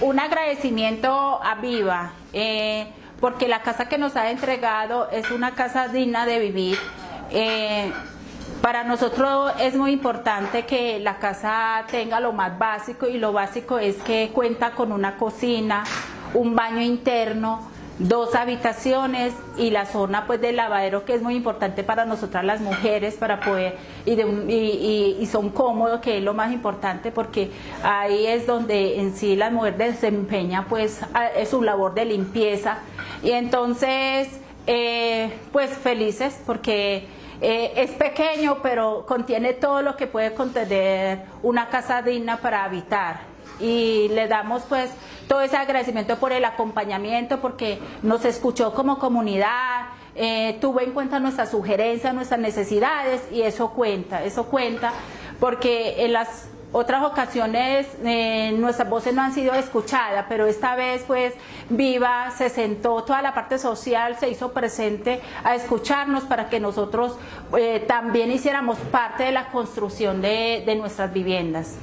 un agradecimiento a Viva, eh, porque la casa que nos ha entregado es una casa digna de vivir. Eh, para nosotros es muy importante que la casa tenga lo más básico y lo básico es que cuenta con una cocina, un baño interno, dos habitaciones y la zona pues del lavadero que es muy importante para nosotras las mujeres para poder y, y, son cómodos que es lo más importante porque ahí es donde en sí la mujer desempeña pues es su labor de limpieza. Y entonces eh, pues felices porque eh, es pequeño pero contiene todo lo que puede contener una casa digna para habitar. Y le damos pues todo ese agradecimiento por el acompañamiento, porque nos escuchó como comunidad, eh, tuvo en cuenta nuestras sugerencias, nuestras necesidades y eso cuenta, eso cuenta, porque en las otras ocasiones eh, nuestras voces no han sido escuchadas, pero esta vez pues Viva se sentó, toda la parte social se hizo presente a escucharnos para que nosotros eh, también hiciéramos parte de la construcción de nuestras viviendas.